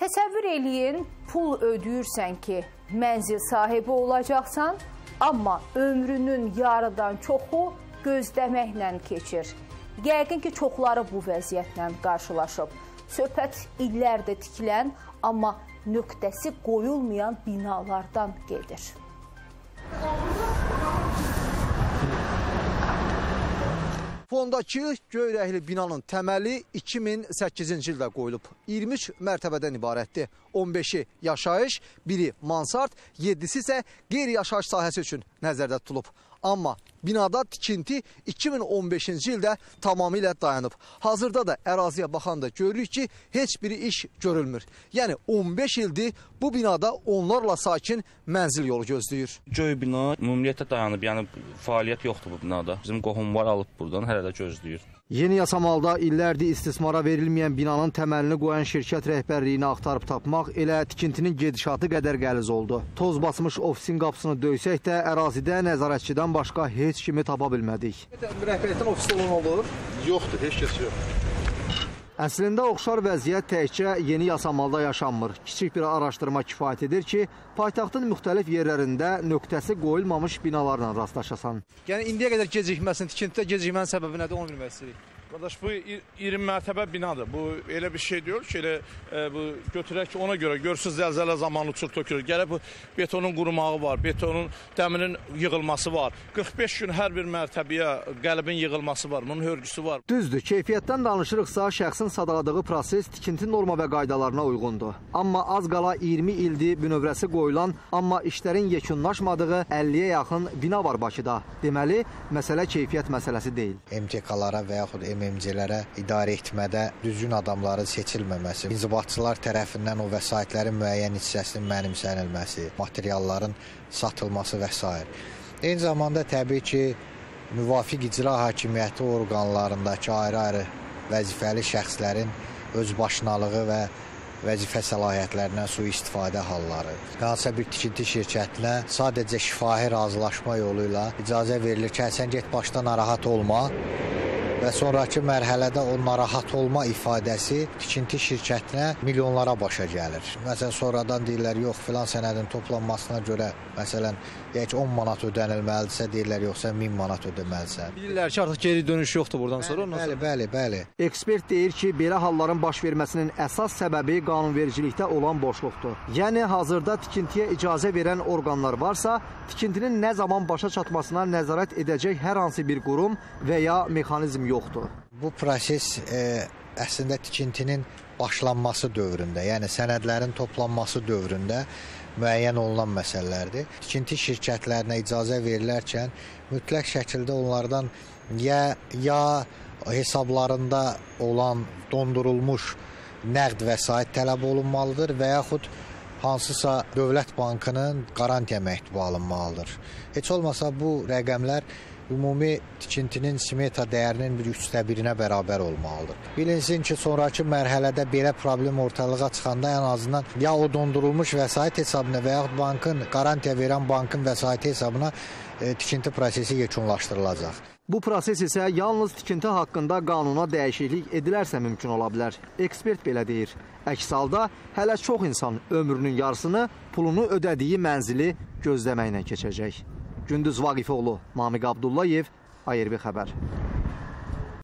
Təsəvvür eləyin, pul ödəyirsən ki, mənzil sahibi olacaqsan, amma ömrünün yarıdan çoxu gözləməklə keçir. Yəqin ki, çoxları bu vəziyyətlə qarşılaşıb. Söhbət illərdə tikilən, amma nöqtəsi qoyulmayan binalardan gedir. Fondakı göyrəkli binanın təməli 2008-ci ildə qoyulub. 23 mərtəbədən ibarətdir. 15-i yaşayış, biri mansart, 7-si isə qeyri-yaşayış sahəsi üçün nəzərdə tutulub. Amma binada tikinti 2015-ci ildə tamamilə dayanıb. Hazırda da əraziyə baxanda görürük ki, heç bir iş görülmür. Yəni 15 ildir bu binada onlarla sakin mənzil yolu gözləyir. Göy bina ümumiyyətlə dayanıb, yəni fəaliyyət yoxdur bu binada. Bizim qohumlar alıb buradan, hələ də gözləyir. Yeni yasamalda illərdir istismara verilməyən binanın təməlini qoyan şirkət rəhbərliyini axtarıb tapmaq elə tikintinin gedişatı qədər qəliz oldu. Toz basmış ofisin qapısını döysək də ərazidə nəzarətçidən başqa heç kimi tapa bilmədik. Rəhbərlikdən ofisdə olan olur? Yoxdur, heç kəs yox. Əslində oxşar vəziyyət təkcə yeni yasamalda yaşanmır. Kiçik bir araşdırma kifayət edir ki, paytaxtın müxtəlif yerlərində nöqtəsi qoyulmamış binalarla rastlaşasan. Yəni indiyə qədər gecikməsin, tikintidə gecikmənin səbəbi nədir onu bilmək istəyirik. Qardaş bu 20 mərtəbə binadır. Bu elə bir şey deyil ki, elə e, bu götürək ona görə görsüz zəlzələ zamanı uçur tökülür. Gərək bu betonun qurumağı var, betonun dəminin yığılması var. 45 gün hər bir mərtəbəyə qəlibin yığılması var. Bunun hörgüsü var. Düzdür, keyfiyyətdən danışırıqsa, şəxsin sadaladığı proses tikinti norma və qaydalarına uyğundur. Amma az qala 20 ildir bünövrəsi qoyulan, amma işlərin yekunlaşmadığı 50-yə yaxın bina var Bakıda. Deməli, məsələ keyfiyyət məsələsi deyil. MTK-lara və yaxud MMC-lərə idarə etmədə düzgün adamların seçilməməsi, inzibatçılar tərəfindən o vəsaitlərin müəyyən hissəsinin mənimsənilməsi, materialların satılması və s. Eyni zamanda təbii ki, müvafiq icra hakimiyyəti orqanlarındakı ayrı-ayrı vəzifəli şəxslərin özbaşınalığı və vəzifə səlahiyyətlərindən sui-istifadə halları. Hansısa bir tikinti şirkətinə sadəcə şifahi razılaşma yolu ilə icazə verilir ki, sən get başda narahat olma və sonrakı mərhələdə o narahat olma ifadəsi tikinti şirkətinə milyonlara başa gəlir. Məsələn, sonradan deyirlər, yox, filan sənədin toplanmasına görə, məsələn, deyək ki, 10 manat ödənilməlidirsə, deyirlər, yox, sən 1000 manat ödəməlisən. Bilirlər ki, artıq geri dönüş yoxdur buradan sonra. ondan Bəli, bəli, bəli. Ekspert deyir ki, belə halların baş verməsinin əsas səbəbi qanunvericilikdə olan boşluqdur. Yəni hazırda tikintiyə icazə verən orqanlar varsa, tikintinin nə zaman başa çatmasına nəzarət edəcək hər hansı bir qurum və ya mexanizm yoxdur. Bu proses e, əslində tikintinin başlanması dövründə, yəni sənədlərin toplanması dövründə müəyyən olunan məsələlərdir. Tikinti şirkətlərinə icazə verilərkən mütləq şəkildə onlardan ya ya hesablarında olan dondurulmuş nəqd vəsait tələb olunmalıdır və yaxud hansısa dövlət bankının qarantiya məktubu alınmalıdır. Heç olmasa bu rəqəmlər ümumi tikintinin smeta dəyərinin bir üçdə birinə bərabər olmalıdır. Bilinsin ki, sonrakı mərhələdə belə problem ortalığa çıxanda ən azından ya o dondurulmuş vəsait hesabına və yaxud bankın qarantiya verən bankın vəsaiti hesabına e, tikinti prosesi yekunlaşdırılacaq. Bu proses isə yalnız tikinti haqqında qanuna dəyişiklik edilərsə mümkün ola bilər. Ekspert belə deyir. Əks halda hələ çox insan ömrünün yarısını pulunu ödədiyi mənzili gözləməklə keçəcək. Gündüz Vaqifoğlu, Namiq Abdullayev, ARV xəbər.